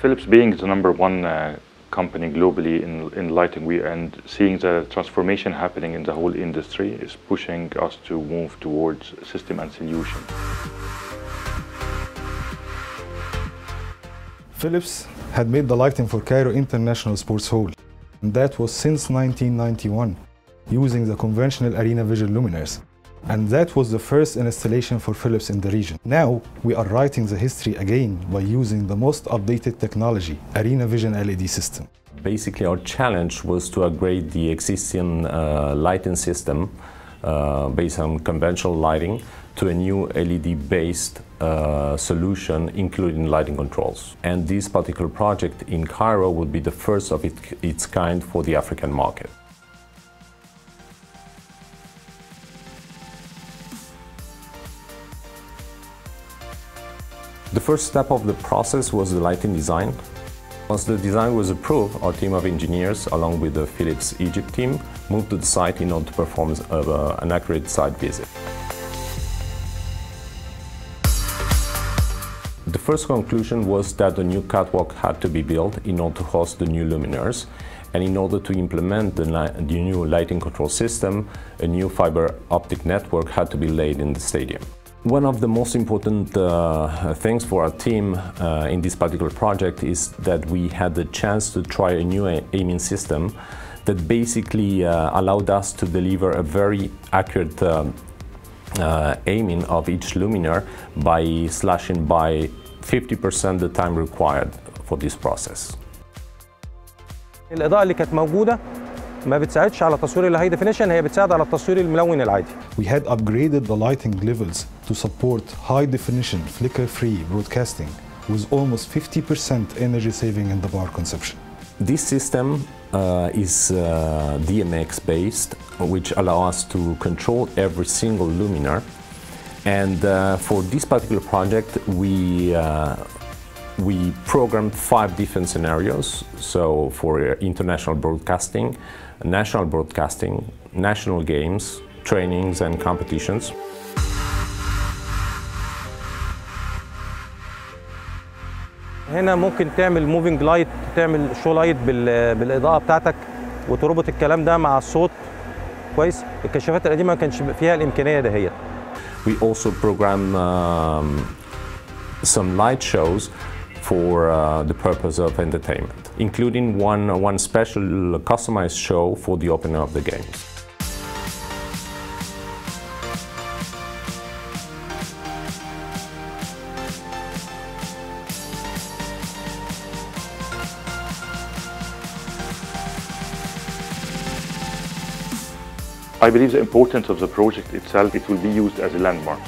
Philips being the number one uh, company globally in, in lighting we, and seeing the transformation happening in the whole industry is pushing us to move towards system and solution. Philips had made the lighting for Cairo International Sports Hall. And that was since 1991, using the conventional Arena Vision luminaires. And that was the first installation for Philips in the region. Now, we are writing the history again by using the most updated technology, Arena Vision LED system. Basically, our challenge was to upgrade the existing uh, lighting system uh, based on conventional lighting to a new LED-based uh, solution, including lighting controls. And this particular project in Cairo would be the first of it, its kind for the African market. The first step of the process was the lighting design. Once the design was approved, our team of engineers, along with the Philips Egypt team, moved to the site in order to perform uh, an accurate site visit. The first conclusion was that a new catwalk had to be built in order to host the new luminaires, and in order to implement the, the, new lighting control system, a new fiber optic network had to be laid in the stadium. One of the most important uh, things for our team uh, in this particular project is that we had the chance to try a new aiming system that basically uh, allowed us to deliver a very accurate um, uh, aiming of each luminaire by slashing by 50% the time required for this process. الإضاءة اللي كانت موجودة ما بتساعدش على تصوير الهاي ديفينيشن هي بتساعد على التصوير الملون العادي. We had upgraded the lighting levels to support high definition flicker-free broadcasting with almost 50% energy saving in the bar consumption. This system uh, is uh, DMX based, which allow us to control every single luminaire. And uh, for this particular project, we uh, we programmed five different scenarios. So for international broadcasting, national broadcasting, national games, trainings and competitions. هنا ممكن تعمل موفينج لايت تعمل شو لايت بالاضاءه بتاعتك وتربط الكلام ده مع الصوت كويس الكشافات القديمه ما كانش فيها الامكانيه دهيت We also program um, some light shows for uh, the purpose of entertainment, including one, one special customized show for the opening of the games. I believe the importance of the project itself, it will be used as a landmark.